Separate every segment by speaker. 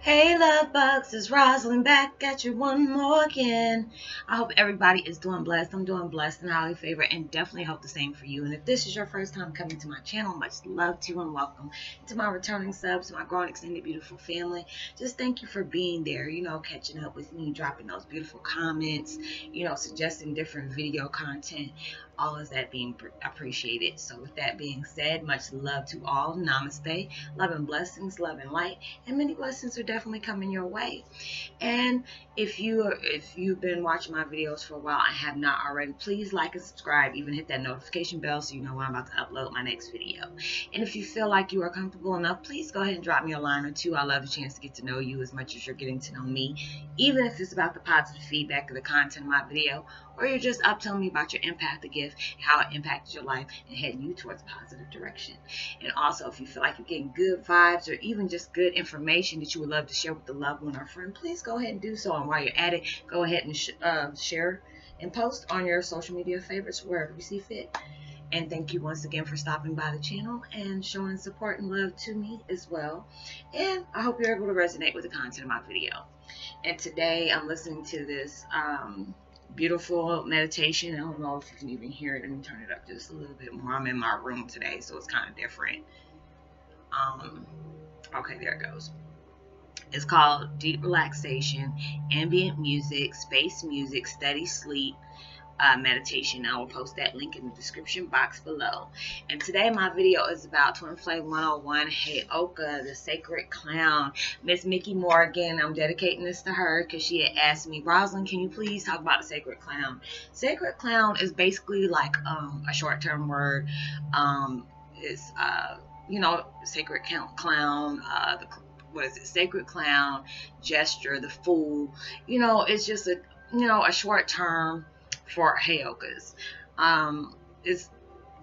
Speaker 1: Hey love bugs, it's Roslynn back at you one more again. I hope everybody is doing blessed. I'm doing blessed and highly favored and definitely hope the same for you. And if this is your first time coming to my channel, much love to you and welcome to my returning subs, my growing extended beautiful family. Just thank you for being there, you know, catching up with me, dropping those beautiful comments, you know, suggesting different video content all is that being appreciated. So with that being said, much love to all. Namaste. Love and blessings, love and light, and many blessings are definitely coming your way. And if you if you've been watching my videos for a while and have not already, please like and subscribe. Even hit that notification bell so you know when I'm about to upload my next video. And if you feel like you are comfortable enough, please go ahead and drop me a line or two. I love the chance to get to know you as much as you're getting to know me, even if it's about the positive feedback of the content of my video or you're just up telling me about your impact the gift and how it impacted your life and heading you towards positive direction. And also, if you feel like you're getting good vibes or even just good information that you would love to share with a loved one or friend, please go ahead and do so. And while you're at it, go ahead and sh uh, share and post on your social media favorites wherever you see fit. And thank you once again for stopping by the channel and showing support and love to me as well. And I hope you're able to resonate with the content of my video. And today I'm listening to this um, beautiful meditation. I don't know if you can even hear it. Let me turn it up just a little bit more. I'm in my room today, so it's kind of different. Um, okay, there it goes. It's called Deep Relaxation, Ambient Music, Space Music, Steady Sleep, uh, meditation. I will post that link in the description box below. And today my video is about Twin Flame 101 Heyoka, the sacred clown. Miss Mickey Morgan, I'm dedicating this to her because she had asked me, Roslynn, can you please talk about the sacred clown? Sacred clown is basically like um, a short-term word. Um, it's, uh, you know, sacred clown, uh, the what is it, sacred clown, jester, the fool. You know, it's just a, you know, a short term for Heyokas. Um, it's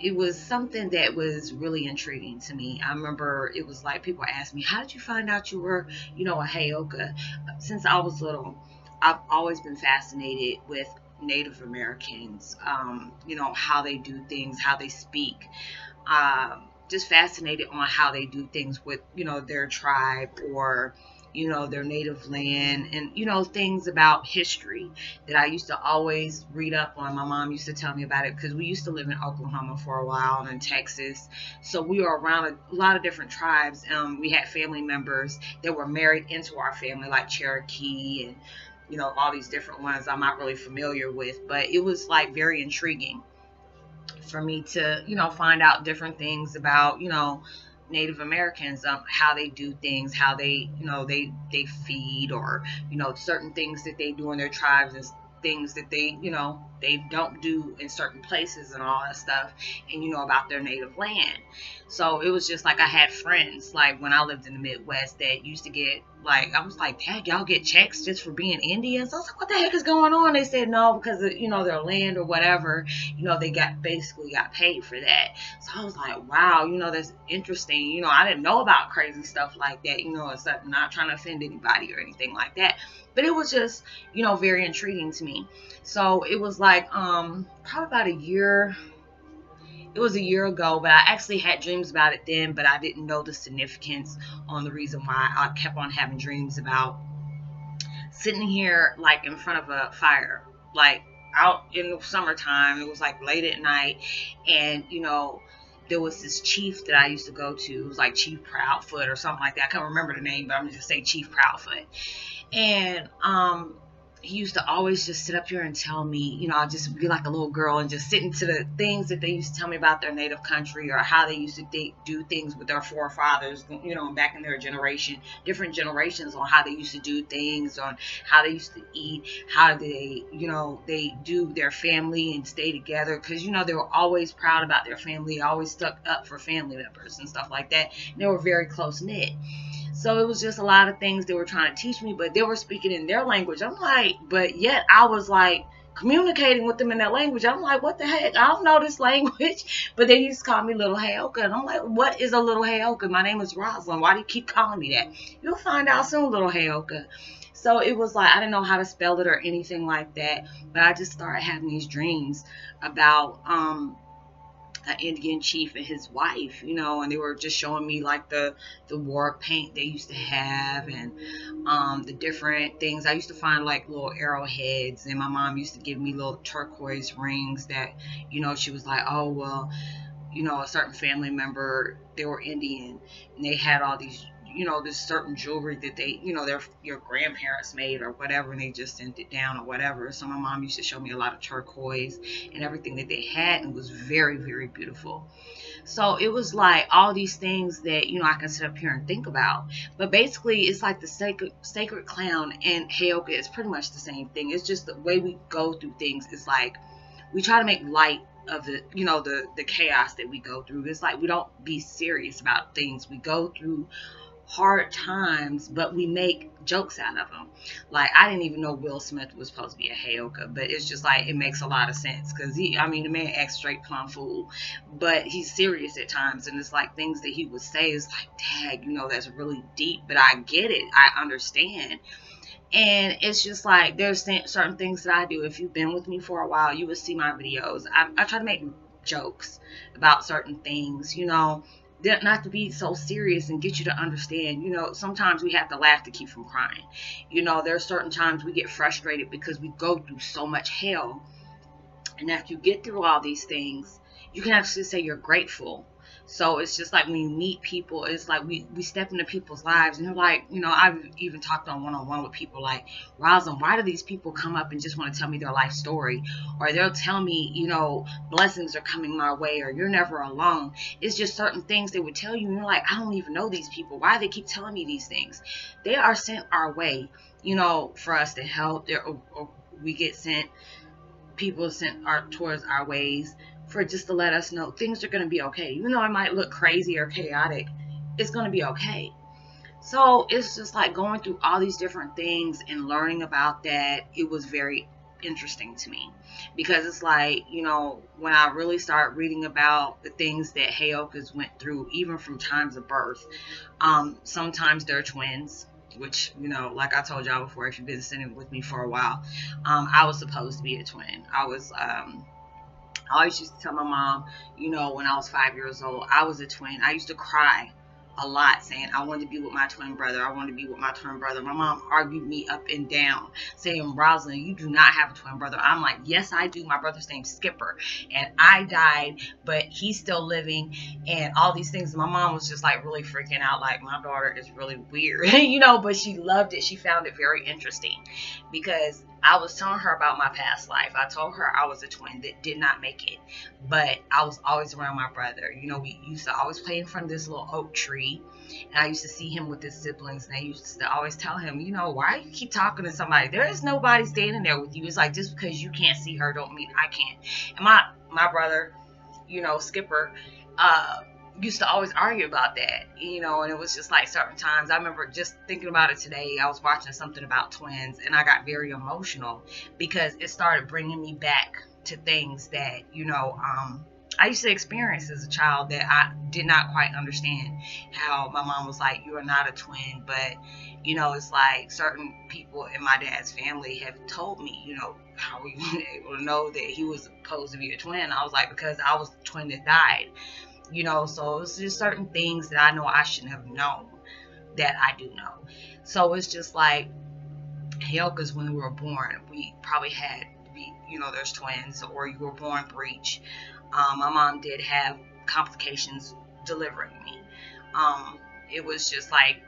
Speaker 1: it was something that was really intriguing to me. I remember it was like people asked me, "How did you find out you were, you know, a Heyoka?" Since I was little, I've always been fascinated with Native Americans. Um, you know how they do things, how they speak. Um, just fascinated on how they do things with, you know, their tribe or you know, their native land and, you know, things about history that I used to always read up on. My mom used to tell me about it because we used to live in Oklahoma for a while and in Texas. So we were around a, a lot of different tribes. Um, we had family members that were married into our family, like Cherokee and, you know, all these different ones I'm not really familiar with, but it was like very intriguing for me to, you know, find out different things about, you know, Native Americans, um, how they do things, how they, you know, they they feed, or you know, certain things that they do in their tribes and things that they, you know, they don't do in certain places and all that stuff, and you know about their native land. So it was just like I had friends, like when I lived in the Midwest, that used to get like I was like, Dad, y'all get checks just for being Indians. I was like, what the heck is going on? They said no because of, you know their land or whatever. You know they got basically got paid for that. So I was like, wow, you know that's interesting. You know I didn't know about crazy stuff like that. You know, except not trying to offend anybody or anything like that. But it was just you know very intriguing to me. So it was like um probably about a year it was a year ago, but I actually had dreams about it then, but I didn't know the significance on the reason why I kept on having dreams about sitting here like in front of a fire, like out in the summertime. It was like late at night, and you know, there was this chief that I used to go to. It was like Chief Proudfoot or something like that. I can't remember the name, but I'm just gonna say Chief Proudfoot. And um, he used to always just sit up here and tell me, you know, I'd just be like a little girl and just sit into the things that they used to tell me about their native country or how they used to th- do things with their forefathers, you know, back in their generation, different generations on how they used to do things, on how they used to eat, how they, you know, they do their family and stay together. Because, you know, they were always proud about their family, always stuck up for family members and stuff like that. And they were very close knit. So it was just a lot of things they were trying to teach me, but they were speaking in their language. I'm like, but yet I was like communicating with them in that language. I'm like, what the heck? I don't know this language. But they used to call me Little Heyoka. And I'm like, what is a Little Heyoka? My name is Roslynn. Why do you keep calling me that? You'll find out soon, Little Heyoka. So it was like, I didn't know how to spell it or anything like that. But I just started having these dreams about, um, an Indian chief and his wife, you know, and they were just showing me like the the war paint they used to have and um, the different things. I used to find like little arrowheads, and my mom used to give me little turquoise rings that, you know, she was like, oh well, you know, a certain family member they were Indian and they had all these you know, this certain jewelry that they, you know, their your grandparents made or whatever, and they just sent it down or whatever. So my mom used to show me a lot of turquoise and everything that they had, and it was very, very beautiful. So it was like all these things that you know I can sit up here and think about. But basically, it's like the sacred sacred clown and Heyoka is pretty much the same thing. It's just the way we go through things. It's like we try to make light of the you know the the chaos that we go through. It's like we don't be serious about things. We go through hard times, but we make jokes out of them. Like I didn't even know Will Smith was supposed to be a Heyoka, but it's just like it makes a lot of sense because he, I mean, the man acts straight plum fool, but he's serious at times, and it's like things that he would say is like, "Dad, you know, that's really deep," but I get it, I understand. And it's just like there's certain things that I do. If you've been with me for a while, you would see my videos. I, I try to make jokes about certain things, you know not to be so serious and get you to understand. You know, sometimes we have to laugh to keep from crying. You know, there are certain times we get frustrated because we go through so much hell. And after you get through all these things, you can actually say you're grateful so it's just like when you meet people, it's like we, we step into people's lives and they're like, you know, I've even talked on one on one with people like, Roslynn, why do these people come up and just want to tell me their life story? Or they'll tell me, you know, blessings are coming my way or you're never alone. It's just certain things they would tell you and you're like, I don't even know these people. Why do they keep telling me these things? They are sent our way, you know, for us to help. Or, or oh, oh, we get sent, people sent our, towards our ways for just to let us know things are going to be okay. Even though it might look crazy or chaotic, it's going to be okay. So it's just like going through all these different things and learning about that. It was very interesting to me because it's like, you know, when I really start reading about the things that Heyokas went through, even from times of birth, um, sometimes they're twins. Which, you know, like I told y'all before, if you've been sitting with me for a while, um, I was supposed to be a twin. I was um, I always used to tell my mom, you know, when I was five years old, I was a twin. I used to cry a lot saying I wanted to be with my twin brother. I wanted to be with my twin brother. My mom argued me up and down saying, Roslynn, you do not have a twin brother. I'm like, yes, I do. My brother's name's Skipper. And I died, but he's still living and all these things. My mom was just like really freaking out. Like, my daughter is really weird, you know, but she loved it. She found it very interesting because I was telling her about my past life. I told her I was a twin that did not make it, but I was always around my brother. You know, we used to always play in front of this little oak tree, and I used to see him with his siblings, and I used to always tell him, you know, why you keep talking to somebody? There is nobody standing there with you. It's like just because you can't see her don't mean I can't. And my my brother, you know, Skipper, uh, used to always argue about that, you know, and it was just like certain times. I remember just thinking about it today. I was watching something about twins and I got very emotional because it started bringing me back to things that, you know, um, I used to experience as a child that I did not quite understand how my mom was like, You are not a twin, but you know, it's like certain people in my dad's family have told me, you know, how we were able to know that he was supposed to be a twin. I was like, because I was the twin that died you know so it's just certain things that i know i shouldn't have known that i do know. So it's just like hell because when we were born we probably had be you know there's twins or you were born breech um, my mom did have complications delivering me. Um, it was just like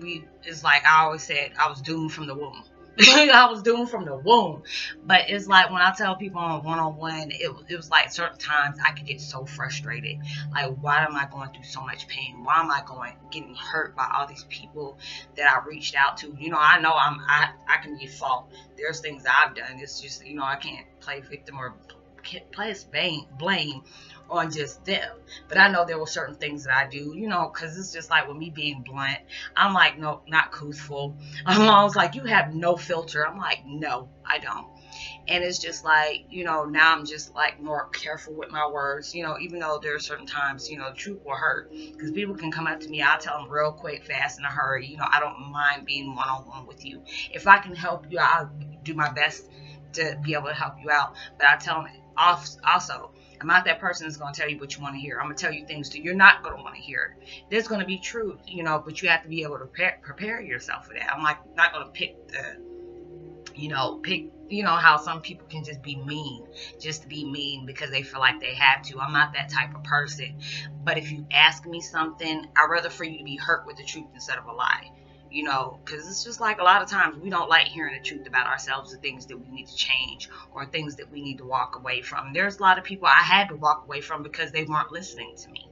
Speaker 1: we it's like i always said i was doomed from the womb I was doing from the womb. But it's like when I tell people on one on one, it it was like certain times I could get so frustrated. Like, why am I going through so much pain? Why am I going getting hurt by all these people that I reached out to? You know, I know I'm I I can be fault. There's things I've done. It's just you know I can't play victim or place blame on just them. But I know there were certain things that I do, you know, because it's just like with me being blunt, I'm like, no, not truthful. I'm always like, you have no filter. I'm like, no, I don't. And it's just like, you know, now I'm just like more careful with my words, you know, even though there are certain times, you know, truth will hurt. Because people can come up to me, I'll tell them real quick, fast, in a hurry. You know, I don't mind being one on one with you. If I can help you, I'll do my best to be able to help you out. But I tell them also, I'm not that person that's going to tell you what you want to hear. I'm going to tell you things that you're not going to want to hear. There's going to be truth, you know, but you have to be able to prepare, prepare yourself for that. I'm like not going to pick the, you know, pick, you know, how some people can just be mean, just to be mean because they feel like they have to. I'm not that type of person. But if you ask me something, I'd rather for you to be hurt with the truth instead of a lie you know, because it's just like a lot of times we don't like hearing the truth about ourselves, the things that we need to change or things that we need to walk away from. There's a lot of people I had to walk away from because they weren't listening to me.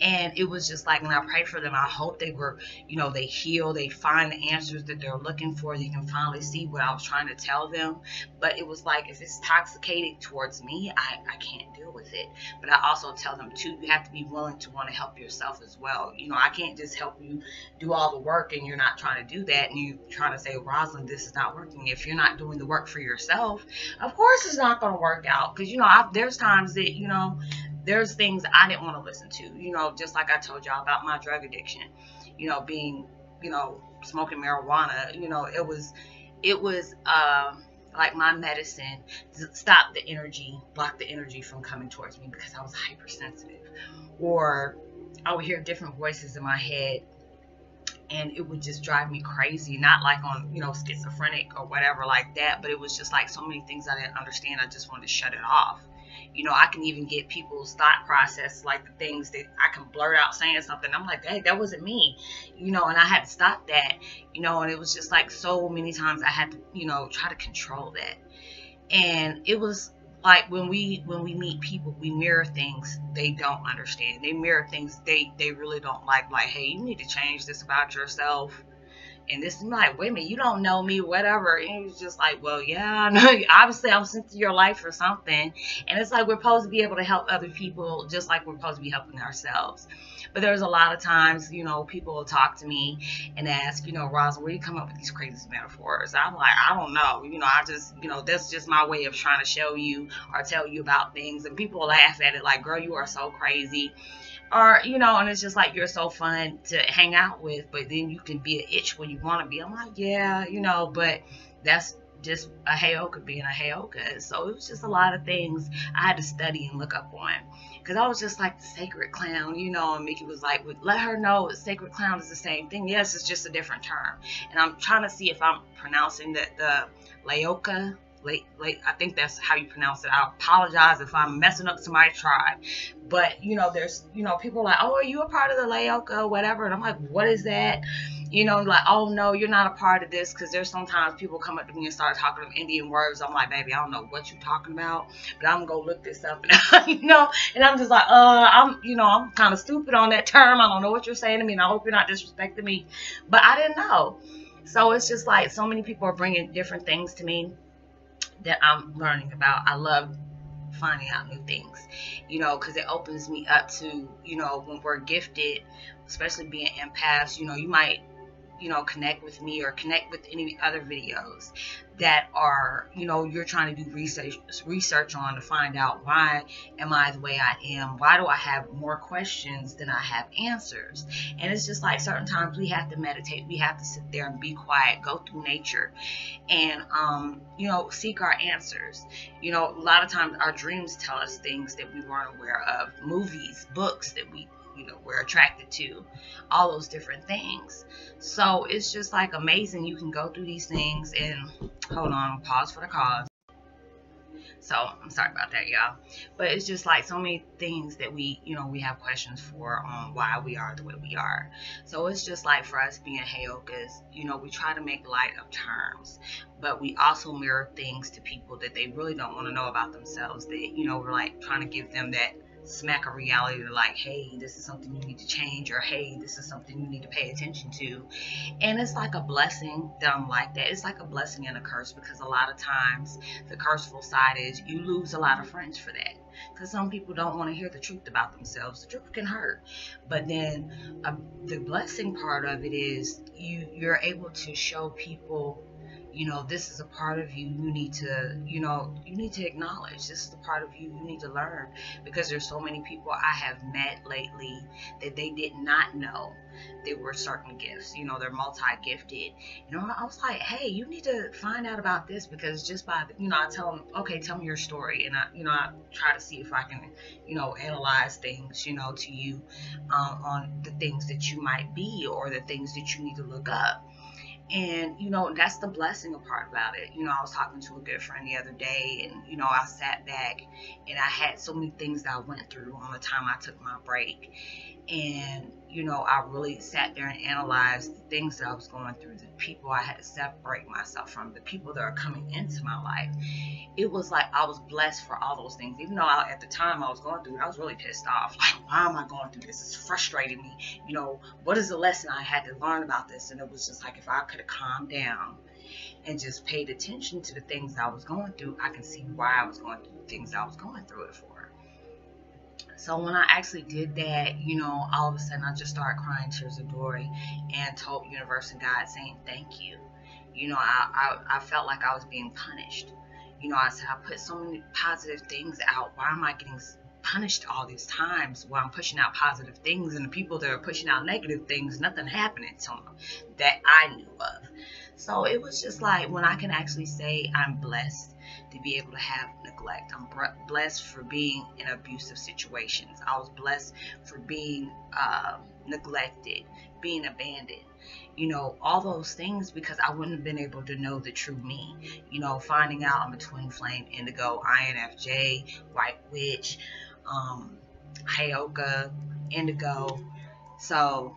Speaker 1: And it was just like when I pray for them, I hope they were, you know, they heal, they find the answers that they're looking for, they can finally see what I was trying to tell them. But it was like if it's toxicated towards me, I, I can't deal with it. But I also tell them too, you have to be willing to want to help yourself as well. You know, I can't just help you do all the work and you're not trying to do that and you trying to say, Roslynn, this is not working. If you're not doing the work for yourself, of course it's not going to work out. Because, you know, I've, there's times that, you know, there's things I didn't want to listen to, you know, just like I told y'all about my drug addiction, you know, being, you know, smoking marijuana, you know, it was, it was, uh, like my medicine to stop the energy, block the energy from coming towards me because I was hypersensitive. Or I would hear different voices in my head and it would just drive me crazy. Not like on, you know, schizophrenic or whatever like that, but it was just like so many things I didn't understand. I just wanted to shut it off you know, I can even get people's thought process, like the things that I can blurt out saying something. I'm like, hey, that wasn't me, you know, and I had to stop that, you know, and it was just like so many times I had to, you know, try to control that. And it was like when we when we meet people, we mirror things they don't understand. They mirror things they they really don't like. Like, hey, you need to change this about yourself and this is like, wait a minute, you don't know me, whatever. And he's just like, well, yeah, no, obviously I'm sent to your life for something. And it's like we're supposed to be able to help other people just like we're supposed to be helping ourselves. But there's a lot of times, you know, people will talk to me and ask, you know, Rosa, where you come up with these crazy metaphors? I'm like, I don't know. You know, I just, you know, that's just my way of trying to show you or tell you about things. And people laugh at it like, girl, you are so crazy or you know, and it's just like you're so fun to hang out with, but then you can be an itch when you want to be. I'm like, yeah, you know, but that's just a Heyoka being a Heyoka. So it was just a lot of things I had to study and look up on. Because I was just like the sacred clown, you know, and Mickey was like, let her know sacred clown is the same thing. Yes, it's just a different term. And I'm trying to see if I'm pronouncing the, the Laoka late late i think that's how you pronounce it. I apologize if i'm messing up somebody's tribe. But you know there's you know people like oh are you a part of the laoka whatever? And i'm like what is that? You know like oh no you're not a part of this. Because there's sometimes people come up to me and start talking indian words. I'm like baby i don't know what you're talking about but i'm gonna go look this up. You know and i'm just like uh i'm you know i'm kind of stupid on that term. I don't know what you're saying to me and i hope you're not disrespecting me. But i didn't know. So it's just like so many people are bringing different things to me that I'm learning about. I love finding out new things, you know, because it opens me up to, you know, when we're gifted, especially being empaths, you know, you might you know, connect with me or connect with any other videos that are, you know, you're trying to do research research on to find out why am I the way I am? Why do I have more questions than I have answers? And it's just like certain times we have to meditate, we have to sit there and be quiet, go through nature and um, you know, seek our answers. You know, a lot of times our dreams tell us things that we weren't aware of, movies, books that we you know we're attracted to all those different things. So it's just like amazing you can go through these things and hold on pause for the cause. So i'm sorry about that y'all. But it's just like so many things that we you know we have questions for on why we are the way we are. So it's just like for us being heyokas you know we try to make light of terms but we also mirror things to people that they really don't want to know about themselves that you know we're like trying to give them that smack a reality like, hey, this is something you need to change, or hey, this is something you need to pay attention to. And it's like a blessing that I'm like that. It's like a blessing and a curse because a lot of times the curseful side is you lose a lot of friends for that. Because some people don't want to hear the truth about themselves. The truth can hurt. But then uh, the blessing part of it is you you're able to show people you know this is a part of you you need to you know you need to acknowledge. This is the part of you you need to learn because there's so many people i have met lately that they did not know there were certain gifts. You know they're multi-gifted. You know i was like hey you need to find out about this because just by you know i tell them okay tell me your story. And i you know i try to see if i can you know analyze things you know to you um, on the things that you might be or the things that you need to look up and, you know, that's the blessing part about it. You know, I was talking to a good friend the other day, and, you know, I sat back and I had so many things that I went through on the time I took my break. And, you know, I really sat there and analyzed the things that I was going through, the people I had to separate myself from, the people that are coming into my life. It was like I was blessed for all those things. Even though I, at the time I was going through it, I was really pissed off. Like, why am I going through this? It's frustrating me. You know, what is the lesson I had to learn about this? And it was just like, if I could have calmed down and just paid attention to the things I was going through, I can see why I was going through the things I was going through it for. So when I actually did that, you know, all of a sudden I just started crying tears of joy and told universe and God saying thank you. You know, I, I, I felt like I was being punished. You know, I said I put so many positive things out. Why am I getting punished all these times while I'm pushing out positive things and the people that are pushing out negative things, nothing happening to them that I knew of. So it was just like when I can actually say I'm blessed to be able to have neglect. I'm blessed for being in abusive situations. I was blessed for being uh, neglected, being abandoned. You know, all those things because I wouldn't have been able to know the true me. You know, finding out I'm a twin flame, indigo, INFJ, white witch, um, Heyoka, indigo. So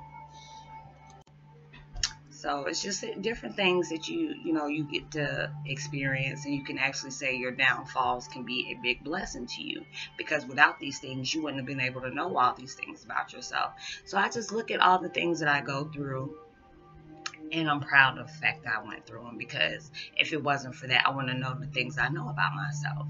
Speaker 1: so it's just different things that you, you know, you get to experience and you can actually say your downfalls can be a big blessing to you because without these things, you wouldn't have been able to know all these things about yourself. So I just look at all the things that I go through and I'm proud of the fact that I went through them because if it wasn't for that, I wouldn't know the things I know about myself.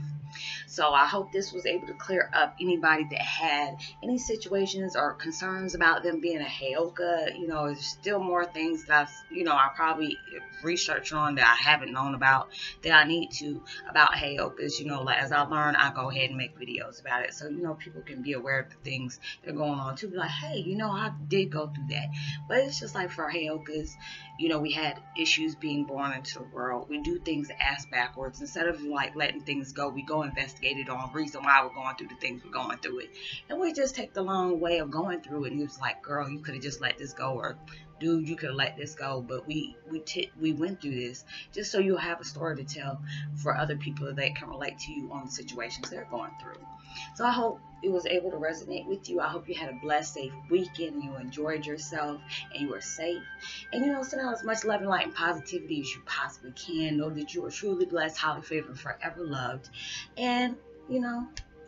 Speaker 1: So I hope this was able to clear up anybody that had any situations or concerns about them being a Heyoka. You know, there's still more things that I've, you know, I probably researched on that I haven't known about that I need to about Heyokas. You know, like as I learn, I go ahead and make videos about it. So, you know, people can be aware of the things that are going on too. Be like, hey, you know, I did go through that. But it's just like for Heyokas, you know, we had issues being born into the world. We do things ass backwards. Instead of like letting things go, we go investigate it on reason why we're going through the things we're going through it. And we just take the long way of going through it. And it was like, girl, you could have just let this go or dude, you could let this go. But we we t- we went through this just so you'll have a story to tell for other people that can relate to you on the situations they're going through. So I hope it was able to resonate with you. I hope you had a blessed, safe weekend. You enjoyed yourself and you were safe. And you know, send out as much love and light and positivity as you possibly can. Know that you are truly blessed, highly favored, forever loved. And you know,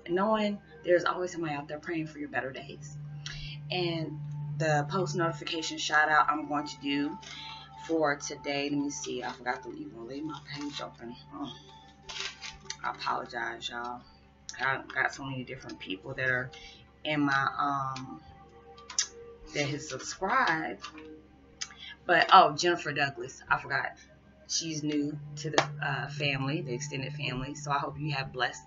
Speaker 1: knowing there's always somebody out there praying for your better days. And the post notification shout out I'm going to do for today. Let me see. I forgot to even leave my page open. Oh, I apologize, y'all. I got so many different people that are in my um that has subscribed. But oh, Jennifer Douglas, I forgot. She's new to the uh, family, the extended family. So I hope you have blessed,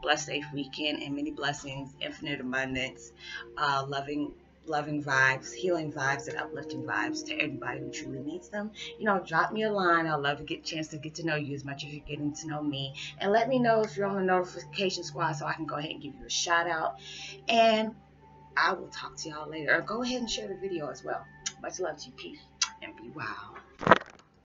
Speaker 1: blessed, safe weekend and many blessings, infinite abundance, uh, loving loving vibes, healing vibes, and uplifting vibes to everybody who truly needs them. You know, drop me a line. I'd love to get a chance to get to know you as much as you're getting to know me. And let me know if you're on the notification squad so I can go ahead and give you a shout out. And I will talk to y'all later. Or go ahead and share the video as well. Much love to you. Peace and be wild.